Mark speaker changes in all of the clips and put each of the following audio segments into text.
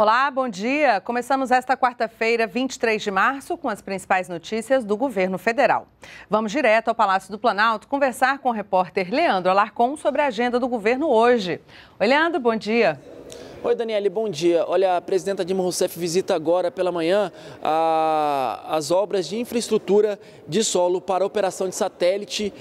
Speaker 1: Olá, bom dia. Começamos esta quarta-feira, 23 de março, com as principais notícias do governo federal. Vamos direto ao Palácio do Planalto conversar com o repórter Leandro Alarcon sobre a agenda do governo hoje. Oi, Leandro, bom dia.
Speaker 2: Oi, Daniele, bom dia. Olha, a presidenta Dilma Rousseff visita agora pela manhã a, as obras de infraestrutura de solo para operação de satélite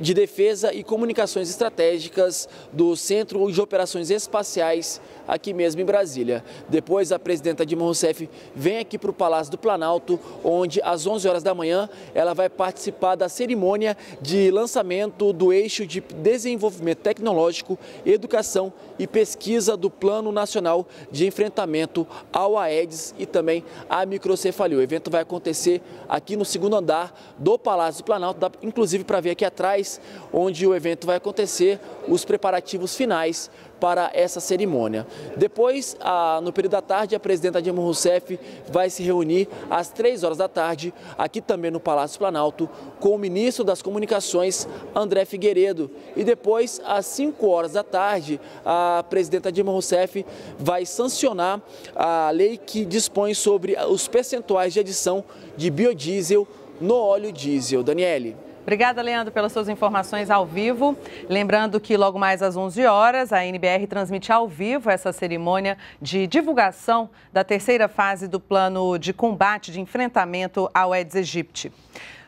Speaker 2: de defesa e comunicações estratégicas do Centro de Operações Espaciais aqui mesmo em Brasília. Depois, a presidenta Dilma Rousseff vem aqui para o Palácio do Planalto, onde às 11 horas da manhã ela vai participar da cerimônia de lançamento do eixo de desenvolvimento tecnológico, educação e pesquisa do Plano Nacional de Enfrentamento ao Aedes e também à microcefalia. O evento vai acontecer aqui no segundo andar do Palácio do Planalto, dá inclusive para ver aqui atrás, onde o evento vai acontecer, os preparativos finais para essa cerimônia. Depois, no período da tarde, a presidenta Dilma Rousseff vai se reunir às três horas da tarde, aqui também no Palácio Planalto, com o ministro das Comunicações, André Figueiredo. E depois, às 5 horas da tarde, a presidenta Dilma Rousseff vai sancionar a lei que dispõe sobre os percentuais de adição de biodiesel no óleo diesel. Daniele.
Speaker 1: Obrigada, Leandro, pelas suas informações ao vivo. Lembrando que logo mais às 11 horas, a NBR transmite ao vivo essa cerimônia de divulgação da terceira fase do plano de combate de enfrentamento ao Aedes aegypti.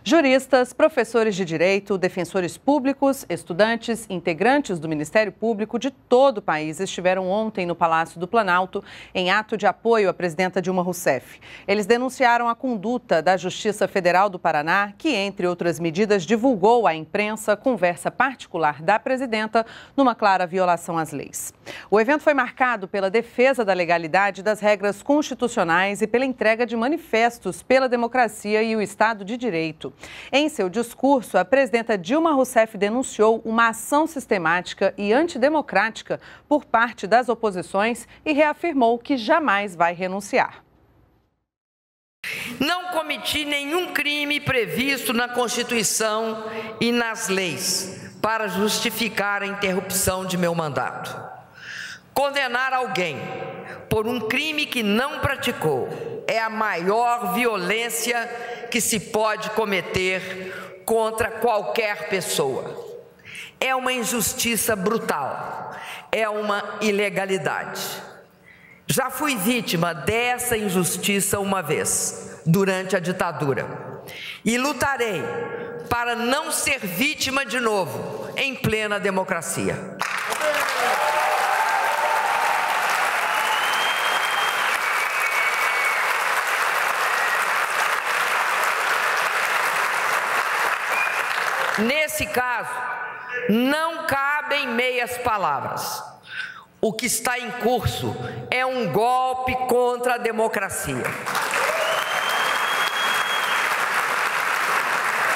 Speaker 1: Juristas, professores de direito, defensores públicos, estudantes, integrantes do Ministério Público de todo o país estiveram ontem no Palácio do Planalto em ato de apoio à presidenta Dilma Rousseff. Eles denunciaram a conduta da Justiça Federal do Paraná, que, entre outras medidas, divulgou à imprensa conversa particular da presidenta numa clara violação às leis. O evento foi marcado pela defesa da legalidade das regras constitucionais e pela entrega de manifestos pela democracia e o Estado de Direito. Em seu discurso, a presidenta Dilma Rousseff denunciou uma ação sistemática e antidemocrática por parte das oposições e reafirmou que jamais vai renunciar.
Speaker 3: Não cometi nenhum crime previsto na Constituição e nas leis para justificar a interrupção de meu mandato. Condenar alguém por um crime que não praticou é a maior violência que se pode cometer contra qualquer pessoa. É uma injustiça brutal, é uma ilegalidade. Já fui vítima dessa injustiça uma vez, durante a ditadura, e lutarei para não ser vítima de novo em plena democracia. Nesse caso, não cabem meias palavras. O que está em curso é um golpe contra a democracia.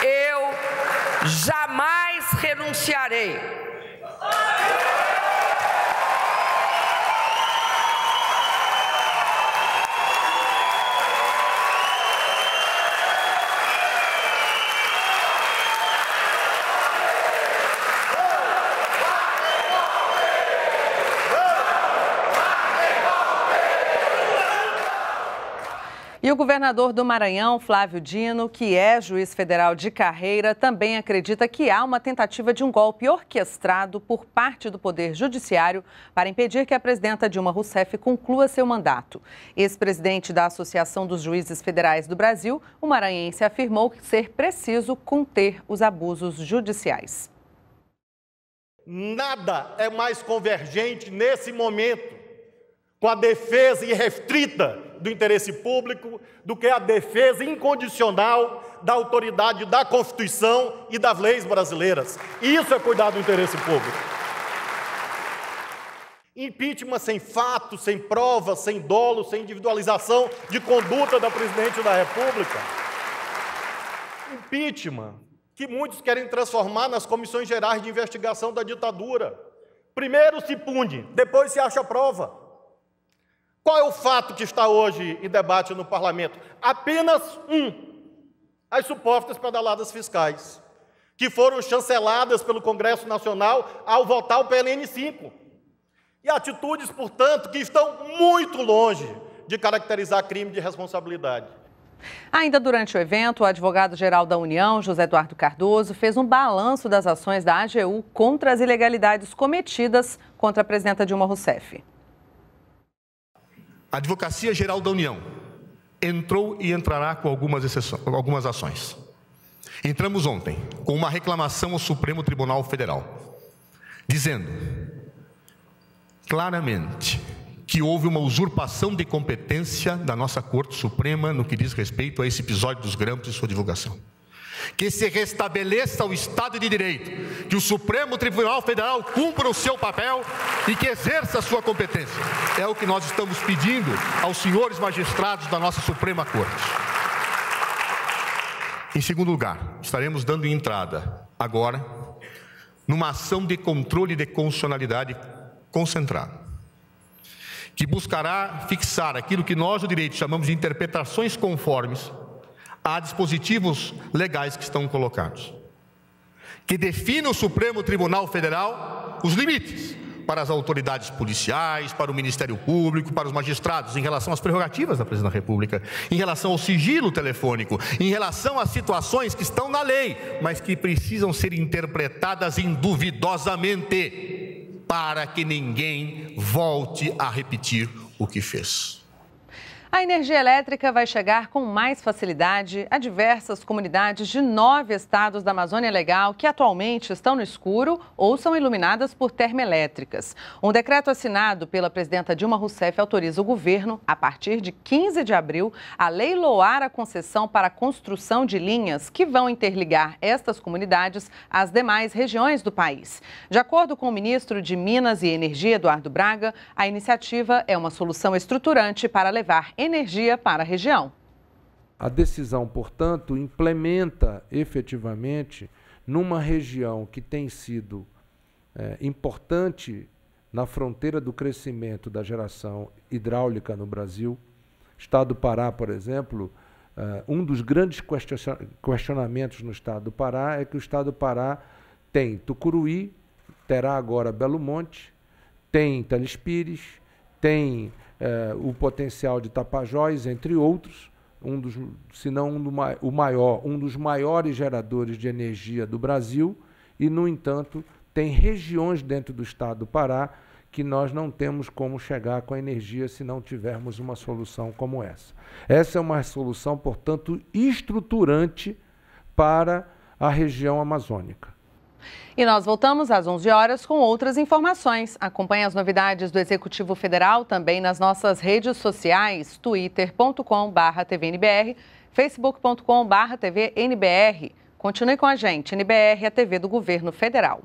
Speaker 3: Eu jamais renunciarei
Speaker 1: o governador do Maranhão, Flávio Dino, que é juiz federal de carreira, também acredita que há uma tentativa de um golpe orquestrado por parte do Poder Judiciário para impedir que a presidenta Dilma Rousseff conclua seu mandato. Ex-presidente da Associação dos Juízes Federais do Brasil, o maranhense afirmou ser preciso conter os abusos judiciais.
Speaker 4: Nada é mais convergente nesse momento com a defesa irrestrita do interesse público do que a defesa incondicional da autoridade da Constituição e das leis brasileiras. Isso é cuidar do interesse público. Impeachment sem fato, sem prova, sem dolo, sem individualização de conduta da presidente da República. Impeachment que muitos querem transformar nas comissões gerais de investigação da ditadura. Primeiro se pune, depois se acha prova. Qual é o fato que está hoje em debate no parlamento? Apenas um: as supostas pedaladas fiscais, que foram chanceladas pelo Congresso Nacional ao votar o PLN 5. E atitudes, portanto, que estão muito longe de caracterizar crime de responsabilidade.
Speaker 1: Ainda durante o evento, o advogado-geral da União, José Eduardo Cardoso, fez um balanço das ações da AGU contra as ilegalidades cometidas contra a presidenta Dilma Rousseff.
Speaker 5: A Advocacia Geral da União entrou e entrará com algumas, exceções, algumas ações. Entramos ontem com uma reclamação ao Supremo Tribunal Federal, dizendo claramente que houve uma usurpação de competência da nossa Corte Suprema no que diz respeito a esse episódio dos grampos e sua divulgação. Que se restabeleça o Estado de Direito, que o Supremo Tribunal Federal cumpra o seu papel e que exerça a sua competência. É o que nós estamos pedindo aos senhores magistrados da nossa Suprema Corte. Em segundo lugar, estaremos dando entrada agora numa ação de controle de constitucionalidade concentrada que buscará fixar aquilo que nós, o direito, chamamos de interpretações conformes a dispositivos legais que estão colocados, que define o Supremo Tribunal Federal os limites para as autoridades policiais, para o Ministério Público, para os magistrados, em relação às prerrogativas da Presidência da República, em relação ao sigilo telefônico, em relação às situações que estão na lei, mas que precisam ser interpretadas induvidosamente para que ninguém volte a repetir o que fez.
Speaker 1: A energia elétrica vai chegar com mais facilidade a diversas comunidades de nove estados da Amazônia Legal que atualmente estão no escuro ou são iluminadas por termoelétricas. Um decreto assinado pela presidenta Dilma Rousseff autoriza o governo, a partir de 15 de abril, a leiloar a concessão para a construção de linhas que vão interligar estas comunidades às demais regiões do país. De acordo com o ministro de Minas e Energia, Eduardo Braga, a iniciativa é uma solução estruturante para levar energia para a região.
Speaker 6: A decisão, portanto, implementa efetivamente numa região que tem sido é, importante na fronteira do crescimento da geração hidráulica no Brasil. Estado do Pará, por exemplo, uh, um dos grandes questionamentos no estado do Pará é que o estado do Pará tem Tucuruí, terá agora Belo Monte, tem Telespires, tem é, o potencial de Tapajós, entre outros, um dos, se não um do, o maior, um dos maiores geradores de energia do Brasil, e, no entanto, tem regiões dentro do estado do Pará que nós não temos como chegar com a energia se não tivermos uma solução como essa. Essa é uma solução, portanto, estruturante para a região amazônica.
Speaker 1: E nós voltamos às 11 horas com outras informações. Acompanhe as novidades do Executivo Federal também nas nossas redes sociais, twitter.com/tvnbr, facebook.com/tvnbr. Continue com a gente, NBR, a TV do Governo Federal.